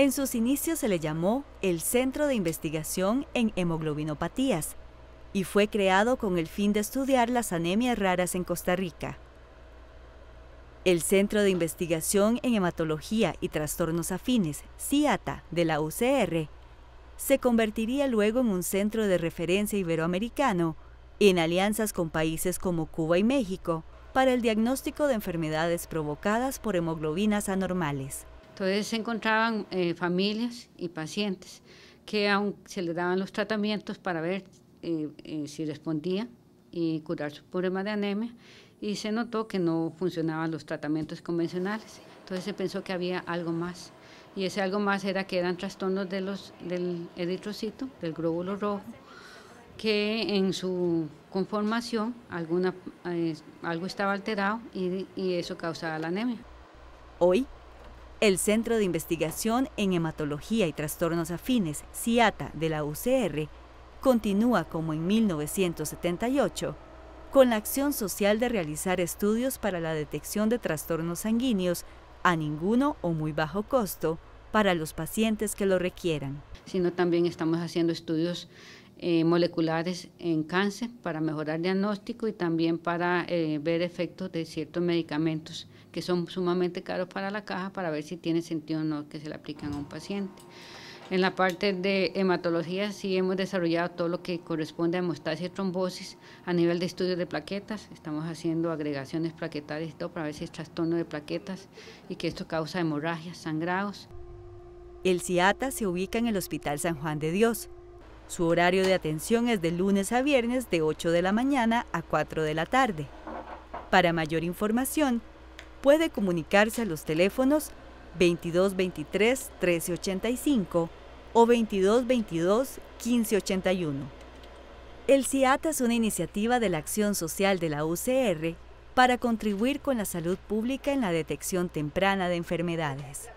En sus inicios se le llamó el Centro de Investigación en Hemoglobinopatías y fue creado con el fin de estudiar las anemias raras en Costa Rica. El Centro de Investigación en Hematología y Trastornos Afines, CIATA, de la UCR, se convertiría luego en un centro de referencia iberoamericano en alianzas con países como Cuba y México para el diagnóstico de enfermedades provocadas por hemoglobinas anormales. Entonces se encontraban eh, familias y pacientes que aún se les daban los tratamientos para ver eh, eh, si respondían y curar su problema de anemia y se notó que no funcionaban los tratamientos convencionales. Entonces se pensó que había algo más y ese algo más era que eran trastornos de los, del eritrocito, del glóbulo rojo, que en su conformación alguna, algo estaba alterado y, y eso causaba la anemia. Hoy el Centro de Investigación en Hematología y Trastornos Afines, CIATA, de la UCR, continúa como en 1978 con la acción social de realizar estudios para la detección de trastornos sanguíneos a ninguno o muy bajo costo para los pacientes que lo requieran. Sino también estamos haciendo estudios eh, moleculares en cáncer para mejorar diagnóstico y también para eh, ver efectos de ciertos medicamentos que son sumamente caros para la caja para ver si tiene sentido o no que se le apliquen a un paciente. En la parte de hematología sí hemos desarrollado todo lo que corresponde a hemostasia y trombosis a nivel de estudios de plaquetas. Estamos haciendo agregaciones plaquetarias y todo para ver si es trastorno de plaquetas y que esto causa hemorragias, sangrados. El CIATA se ubica en el Hospital San Juan de Dios, su horario de atención es de lunes a viernes de 8 de la mañana a 4 de la tarde. Para mayor información, puede comunicarse a los teléfonos 2223 1385 o 2222 1581. El CIATA es una iniciativa de la Acción Social de la UCR para contribuir con la salud pública en la detección temprana de enfermedades.